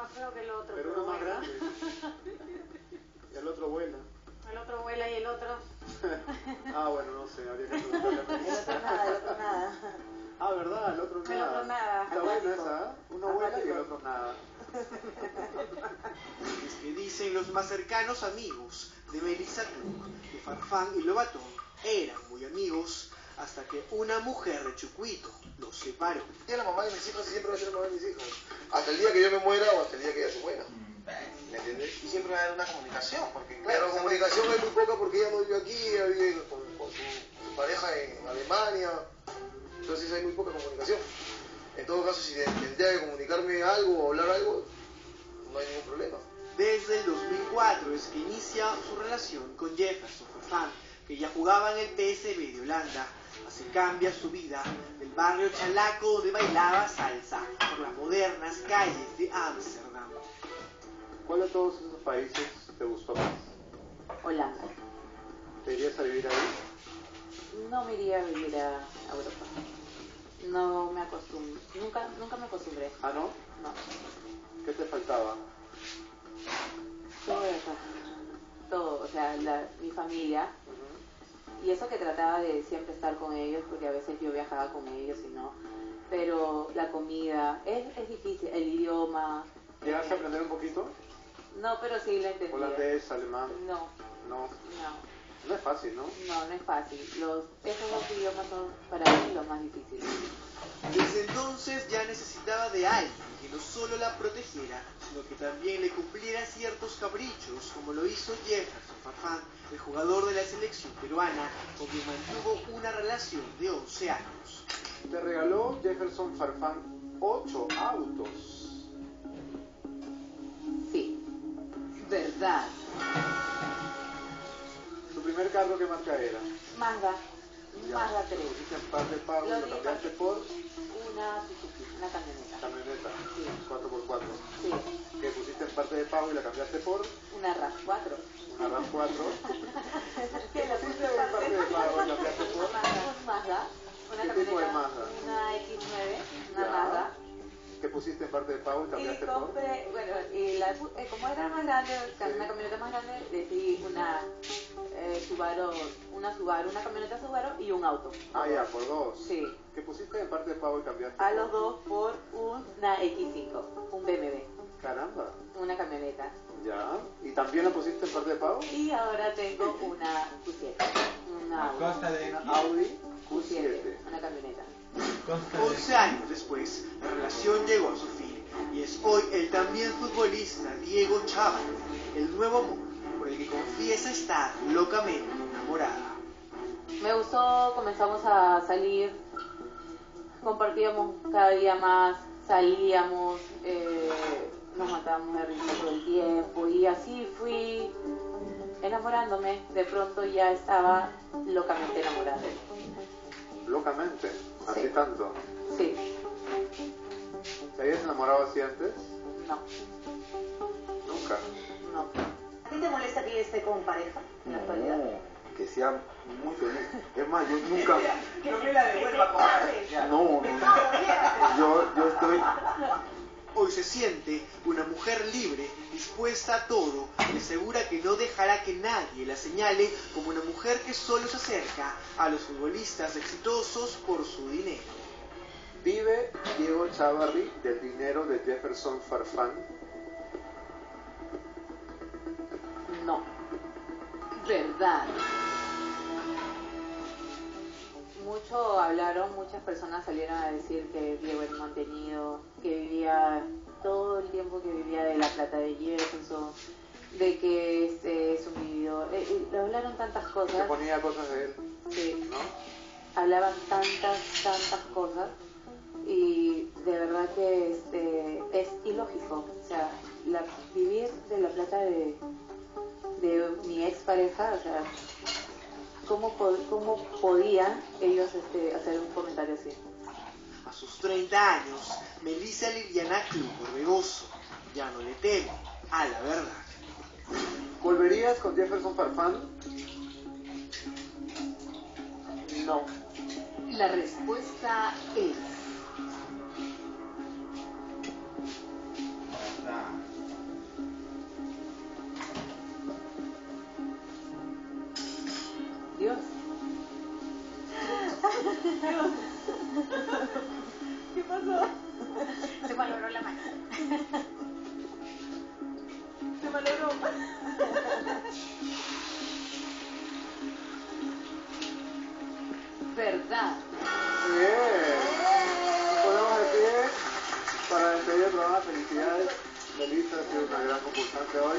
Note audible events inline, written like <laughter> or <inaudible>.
más feo que el otro. Pero uno más grande. Y <laughs> el otro vuela. El otro vuela y el otro. <laughs> ah, bueno, no sé, habría que preguntarle a El otro nada, el otro nada. Ah, ¿verdad? El otro El nada. otro nada. Está buena esa, ¿eh? Uno vuela y el otro nada. <laughs> Es que dicen los más cercanos amigos de Melissa Truk, que Farfán y Lobatón eran muy amigos hasta que una mujer de Chucuito los separó. Yo la mamá de mis hijos y siempre va a ser la mamá de mis hijos. Hasta el día que yo me muera o hasta el día que ella se muera. ¿Me entiendes? Y siempre va a haber una comunicación, porque Pero claro, la comunicación hay muy poca porque ella no vive aquí, ella vive con, con su, su pareja en Alemania. Entonces hay muy poca comunicación. En todo caso, si tendría que comunicarme algo o hablar algo, no hay ningún problema. Desde el 2004 es que inicia su relación con Jefferson Farfán, que ya jugaba en el PSV de Holanda. Así cambia su vida del barrio chalaco donde bailaba salsa por las modernas calles de Ámsterdam. ¿Cuál de todos esos países te gustó más? Holanda. ¿Te irías a vivir ahí? No me iría a vivir a a Europa. No me acostumbré. Nunca, nunca me acostumbré. Ah, ¿no? No. ¿Qué te faltaba? Todo eso. Todo. O sea, la- mi familia. Y eso que trataba de siempre estar con ellos, porque a veces yo viajaba con ellos y no. Pero la comida, es, es difícil. El idioma. ¿Llegaste a aprender un poquito? No, pero sí la entendía. Holandés, alemán. No, No, no. no es fácil, ¿no? No, no es fácil. Los, esos dos idiomas son para mí los más difíciles. Desde entonces ya necesitaba de alguien que no solo la protegiera, sino que también le cumpliera ciertos caprichos, como lo hizo Jefferson Farfán, el jugador de la selección peruana, con quien mantuvo una relación de 11 años. Te regaló Jefferson Farfán ocho autos. Sí. Verdad. ¿Tu primer carro qué marca era? Mazda. Ya. Mazda 3. Hiciste en par de pago y Lo cambiaste por Una Suzuki, una camioneta. camioneta Sí. 4x4. Sí. Que pusiste en parte de pago y la cambiaste por Una RAV4. una RAV4. ¿Qué la pusiste en parte de pago y la cambiaste por Un Mazda. Una ¿Qué tipo de Mazda? Una X9, una. Mazda. que pusiste en parte de pago y Y cambiaste por compré, bueno, y la, como era más grande, una camioneta más grande, decidí una eh, Subaru, una Subaru, una camioneta Subaru y un auto. Ah, ya, por dos. Sí. Que pusiste en parte de pago y cambiaste A los dos por una X5, un BMW, Caramba. una camioneta. Ya. ¿Y también la pusiste en parte de pago? Y ahora tengo una Q7, una Audi, Consta de Una Audi Q7, Q7. una camioneta. consta de 11 años después, la relación llegó a su fin y es hoy el también futbolista Diego Chávez, el nuevo amor por el que confiesa estar locamente enamorada. Me gustó, comenzamos a salir, compartíamos cada día más, salíamos, eh, nos matábamos de risa todo el tiempo y así fui enamorándome. De pronto ya estaba locamente enamorada de él. Locamente. Así Sí. tanto. Sí, ¿Te habías enamorado así antes? no, Nunca. no. ¿A ti te molesta que esté con pareja en la actualidad? Que sea muy feliz. Es más, yo nunca... Me la devuelva. No, no, no. Yo, yo estoy... Hoy se siente una mujer libre, dispuesta a todo, y asegura que no dejará que nadie la señale como una mujer que solo se acerca a los futbolistas exitosos por su dinero. ¿Vive Diego Chavarri del dinero de Jefferson Farfán? No. Verdad. Hablaron, muchas personas salieron a decir que Diego era mantenido, que vivía todo el tiempo que vivía de la plata de Jefferson, de que este es un vividor. Eh, eh, hablaron tantas Se cosas, ponía cosas de él, que ¿no? hablaban tantas, tantas cosas y de verdad que este, es ilógico. O sea, la- vivir de la plata de, de mi expareja, o sea, ¿cómo, cómo podían ellos este, hacer un comentario así? A sus 30 años, Melissa Liliana Club Orbegoso ya no le teme a la verdad. ¿Volverías con Jefferson Farfán? No. La respuesta es ¿Qué pasó? Se valoró la mano. Se malogró. Verdad. Bien. Nos ponemos de pie para despedir el programa. Felicidades. Melissa ha sido una gran concursante hoy.